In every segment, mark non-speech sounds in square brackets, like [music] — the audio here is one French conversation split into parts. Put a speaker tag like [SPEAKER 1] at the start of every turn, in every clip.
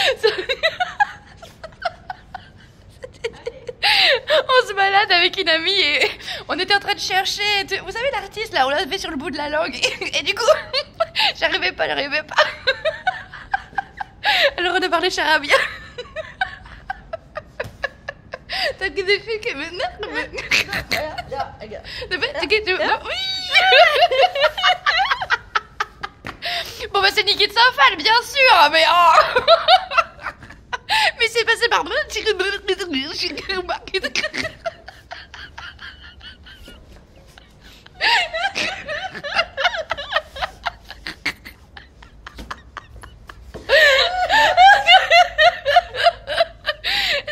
[SPEAKER 1] [laughs] on se balade avec une amie et on était en train de chercher. Vous savez l'artiste là, on l'avait sur le bout de la langue [laughs] et, du coup, [laughs] j'arrivais pas, j'arrivais pas. Alors on a parlé charabia. T'as que des filles qui m'énervent. Oui. Bon bah c'est Niki de Saint-Phal, bien sûr, mais oh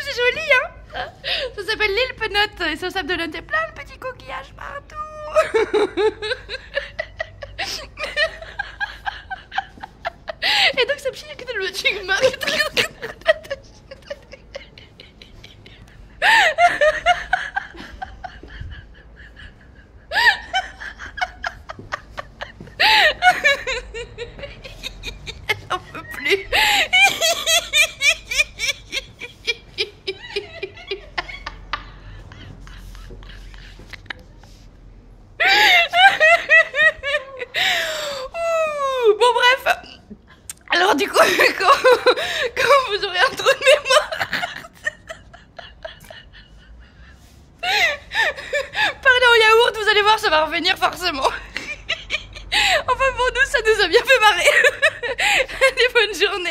[SPEAKER 1] C'est joli, hein. Ça s'appelle l'île Penote et ça s'appelle de l'un plein de petits coquillages partout. Et donc ça petit que le bon bref. Alors du coup, [laughs] quand, quand vous aurez un trou de mémoire, parlez au yaourt, vous allez voir, ça va revenir forcément. Enfin pour nous, ça nous a bien fait marrer. しょうね。